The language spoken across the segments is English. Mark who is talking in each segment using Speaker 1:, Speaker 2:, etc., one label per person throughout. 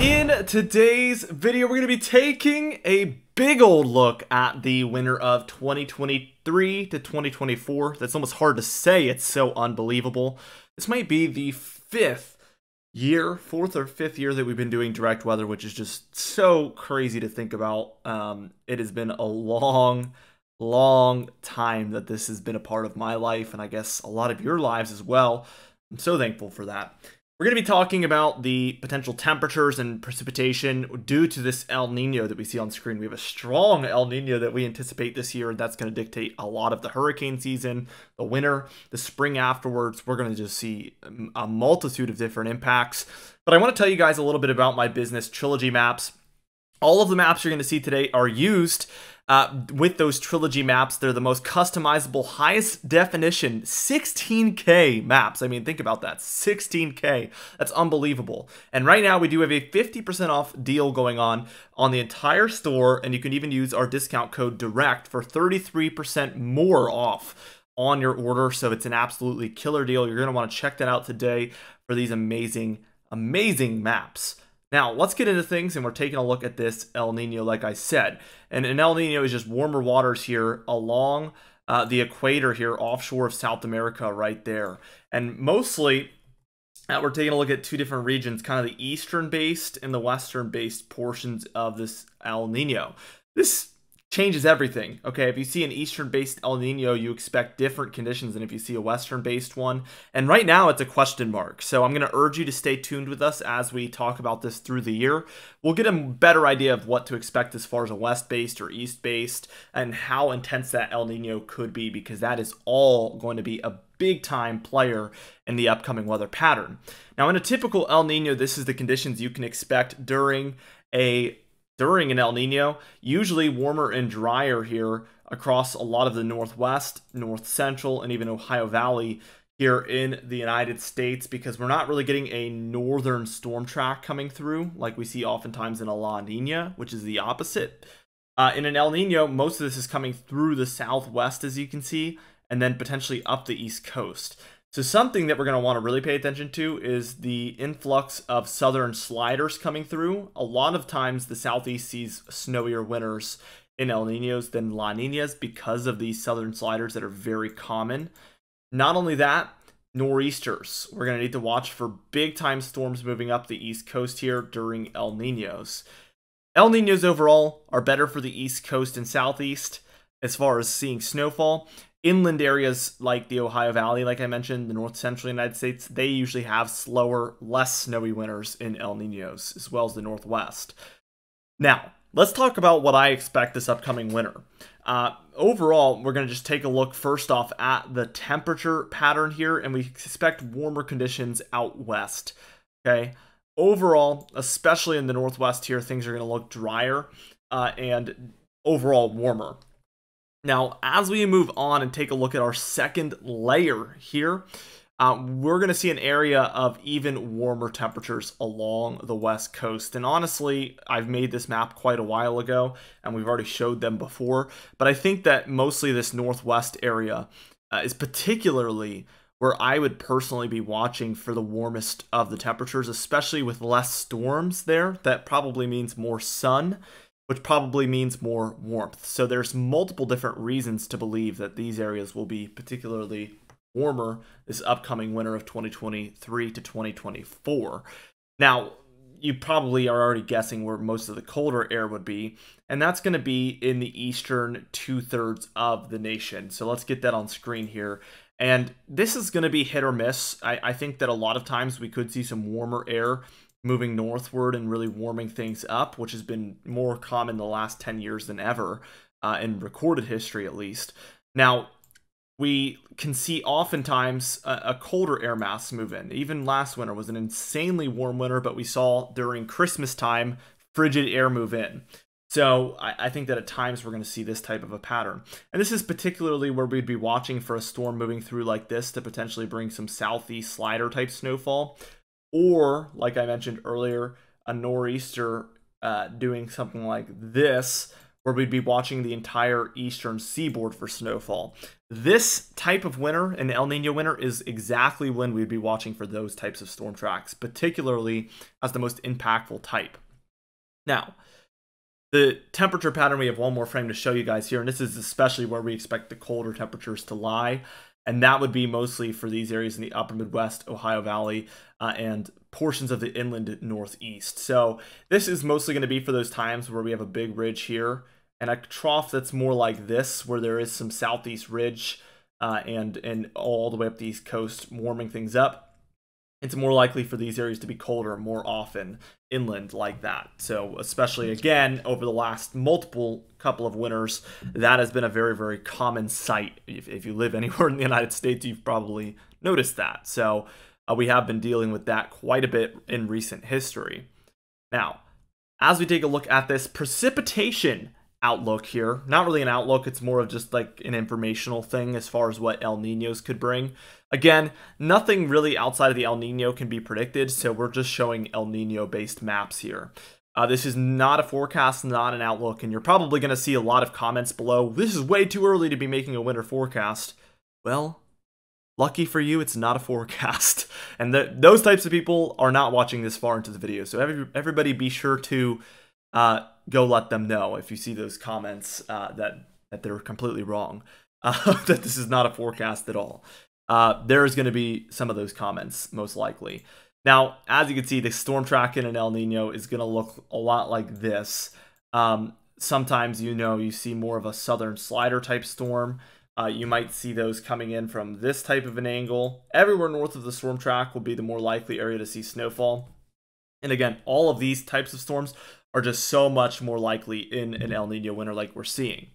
Speaker 1: In today's video, we're going to be taking a big old look at the winner of 2023 to 2024. That's almost hard to say, it's so unbelievable. This might be the fifth year, fourth or fifth year that we've been doing direct weather, which is just so crazy to think about. Um, it has been a long, long time that this has been a part of my life, and I guess a lot of your lives as well. I'm so thankful for that. We're going to be talking about the potential temperatures and precipitation due to this El Nino that we see on screen. We have a strong El Nino that we anticipate this year, and that's going to dictate a lot of the hurricane season, the winter, the spring afterwards. We're going to just see um, a multitude of different impacts. But I want to tell you guys a little bit about my business, Trilogy Maps. All of the maps you're going to see today are used uh, with those trilogy maps. They're the most customizable, highest definition 16K maps. I mean, think about that 16K. That's unbelievable. And right now, we do have a 50% off deal going on on the entire store, and you can even use our discount code DIRECT for 33% more off on your order. So it's an absolutely killer deal. You're going to want to check that out today for these amazing, amazing maps. Now, let's get into things, and we're taking a look at this El Nino, like I said. And an El Nino is just warmer waters here along uh, the equator here, offshore of South America, right there. And mostly, uh, we're taking a look at two different regions, kind of the eastern-based and the western-based portions of this El Nino. This changes everything. Okay, if you see an eastern based El Nino, you expect different conditions than if you see a western based one. And right now it's a question mark. So I'm going to urge you to stay tuned with us as we talk about this through the year. We'll get a better idea of what to expect as far as a west based or east based and how intense that El Nino could be because that is all going to be a big time player in the upcoming weather pattern. Now, in a typical El Nino, this is the conditions you can expect during a during an El Nino, usually warmer and drier here across a lot of the Northwest, North Central, and even Ohio Valley here in the United States because we're not really getting a northern storm track coming through like we see oftentimes in a La Nina, which is the opposite. Uh, in an El Nino, most of this is coming through the southwest, as you can see, and then potentially up the east coast. So something that we're going to want to really pay attention to is the influx of southern sliders coming through. A lot of times the southeast sees snowier winters in El Ninos than La Ninas because of these southern sliders that are very common. Not only that, nor'easters. We're going to need to watch for big time storms moving up the east coast here during El Ninos. El Ninos overall are better for the east coast and southeast as far as seeing snowfall inland areas like the Ohio Valley, like I mentioned, the north central United States, they usually have slower, less snowy winters in El Ninos, as well as the Northwest. Now, let's talk about what I expect this upcoming winter. Uh, overall, we're going to just take a look first off at the temperature pattern here, and we expect warmer conditions out west. Okay. Overall, especially in the Northwest here, things are going to look drier uh, and overall warmer. Now, as we move on and take a look at our second layer here, uh, we're going to see an area of even warmer temperatures along the west coast. And honestly, I've made this map quite a while ago, and we've already showed them before. But I think that mostly this northwest area uh, is particularly where I would personally be watching for the warmest of the temperatures, especially with less storms there. That probably means more sun which probably means more warmth. So there's multiple different reasons to believe that these areas will be particularly warmer this upcoming winter of 2023 to 2024. Now, you probably are already guessing where most of the colder air would be, and that's going to be in the eastern two thirds of the nation. So let's get that on screen here. And this is going to be hit or miss. I, I think that a lot of times we could see some warmer air moving northward and really warming things up, which has been more common the last 10 years than ever, uh, in recorded history at least. Now, we can see oftentimes a, a, colder air mass move in. Even last winter was an insanely warm winter, but we saw during Christmas time frigid air move in. So I, I think that at times we're going to see this type of a pattern. And this is particularly where we'd be watching for a storm moving through like this to potentially bring some southeast slider type snowfall or like I mentioned earlier, a nor'easter uh, doing something like this, where we'd be watching the entire eastern seaboard for snowfall. This type of winter, an El Nino winter, is exactly when we'd be watching for those types of storm tracks, particularly as the most impactful type. Now, the temperature pattern, we have one more frame to show you guys here, and this is especially where we expect the colder temperatures to lie. And that would be mostly for these areas in the upper Midwest, Ohio Valley, uh, and portions of the inland Northeast. So this is mostly going to be for those times where we have a big ridge here and a trough that's more like this, where there is some southeast ridge uh, and and all the way up the east coast, warming things up. It's more likely for these areas to be colder more often inland like that. So especially again over the last multiple couple of winters, that has been a very very common sight. If, if you live anywhere in the United States, you've probably noticed that. So uh, we have been dealing with that quite a bit in recent history. Now, as we take a look at this precipitation outlook here. Not really an outlook, it's more of just like an informational thing as far as what El Ninos could bring. Again, nothing really outside of the El Nino can be predicted, so we're just showing El Nino based maps here. Uh, this is not a forecast, not an outlook, and you're probably going to see a lot of comments below. This is way too early to be making a winter forecast. Well, lucky for you, it's not a forecast. And the, those types of people are not watching this far into the video. So every, everybody be sure to uh, go let them know if you see those comments uh, that that they're completely wrong, uh, that this is not a forecast at all. Uh, there is going to be some of those comments most likely. Now, as you can see, the storm track in an El Nino is going to look a lot like this. Um, sometimes, you know, you see more of a southern slider type storm. Uh, you might see those coming in from this type of an angle. Everywhere north of the storm track will be the more likely area to see snowfall. And again, all of these types of storms are just so much more likely in an El Nino winter like we're seeing.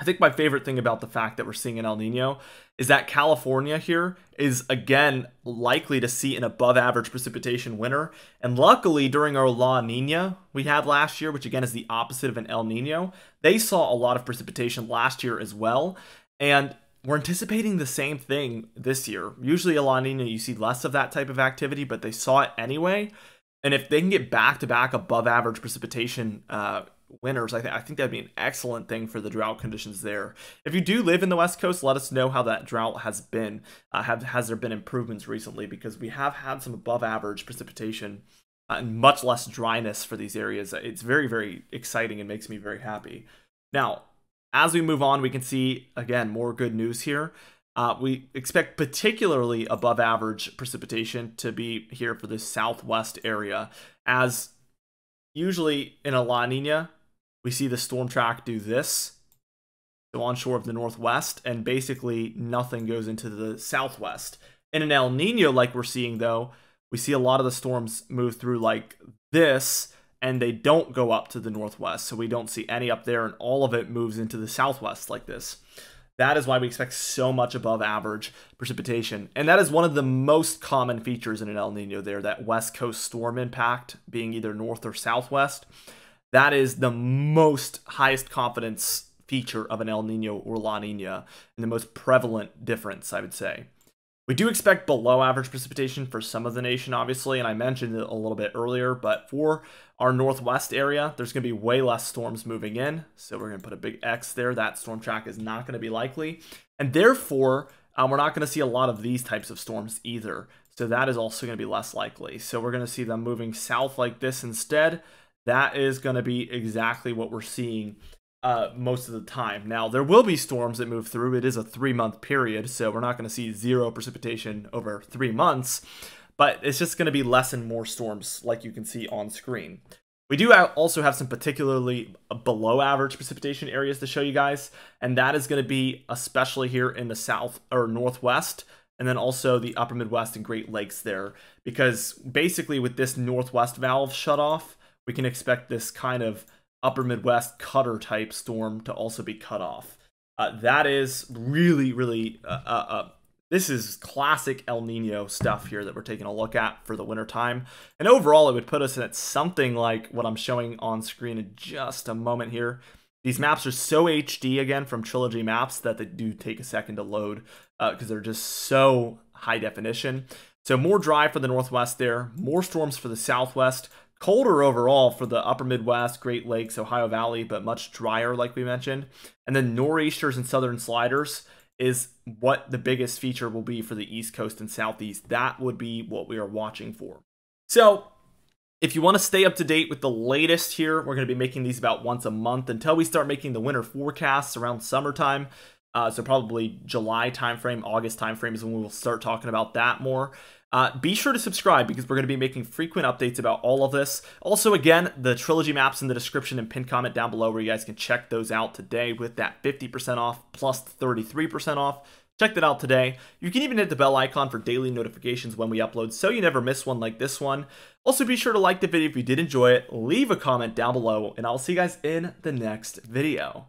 Speaker 1: I think my favorite thing about the fact that we're seeing an El Nino is that California here is again likely to see an above average precipitation winter. And luckily, during our La Nina we had last year, which again is the opposite of an El Nino, they saw a lot of precipitation last year as well. And we're anticipating the same thing this year. Usually, a La Nina, you see less of that type of activity, but they saw it anyway. And if they can get back to back above average precipitation uh, winners, I, th- I think that'd be an excellent thing for the drought conditions there. If you do live in the West Coast, let us know how that drought has been. Uh, have has there been improvements recently? Because we have had some above average precipitation uh, and much less dryness for these areas. It's very very exciting and makes me very happy. Now, as we move on, we can see again more good news here. Uh, we expect particularly above average precipitation to be here for the southwest area, as usually in a La Nina, we see the storm track do this, go onshore of the northwest, and basically nothing goes into the southwest. In an El Nino, like we're seeing though, we see a lot of the storms move through like this, and they don't go up to the northwest, so we don't see any up there, and all of it moves into the southwest like this. That is why we expect so much above average precipitation. And that is one of the most common features in an El Nino there, that west coast storm impact being either north or southwest. That is the most highest confidence feature of an El Nino or La Nina, and the most prevalent difference, I would say. We do expect below average precipitation for some of the nation, obviously, and I mentioned it a little bit earlier, but for our northwest area, there's going to be way less storms moving in, so we're going to put a big X there. That storm track is not going to be likely, and therefore, um, we're not going to see a lot of these types of storms either, so that is also going to be less likely. So we're going to see them moving south like this instead. That is going to be exactly what we're seeing uh, most of the time. Now, there will be storms that move through. It is a three month period, so we're not going to see zero precipitation over three months, but it's just going to be less and more storms like you can see on screen. We do also have some particularly below average precipitation areas to show you guys, and that is going to be especially here in the south or northwest, and then also the upper Midwest and Great Lakes there, because basically with this northwest valve shut off, we can expect this kind of upper Midwest cutter type storm to also be cut off. Uh, that is really, really, uh, uh, uh, this is classic El Nino stuff here that we're taking a look at for the winter time. And overall, it would put us at something like what I'm showing on screen in just a moment here. These maps are so HD again from Trilogy Maps that they do take a second to load because uh, they're just so high definition. So more dry for the northwest there, more storms for the southwest, colder overall for the upper Midwest, Great Lakes, Ohio Valley, but much drier, like we mentioned. And then nor'easters and southern sliders is what the biggest feature will be for the East Coast and Southeast. That would be what we are watching for. So, if you want to stay up to date with the latest here, we're going to be making these about once a month until we start making the winter forecasts around summertime. Uh, so probably July timeframe, August timeframe is when we will start talking about that more. Uh, be sure to subscribe because we're going to be making frequent updates about all of this. Also, again, the trilogy maps in the description and pinned comment down below where you guys can check those out today with that 50% off plus 33% off. Check that out today. You can even hit the bell icon for daily notifications when we upload so you never miss one like this one. Also, be sure to like the video if you did enjoy it, leave a comment down below, and I'll see you guys in the next video.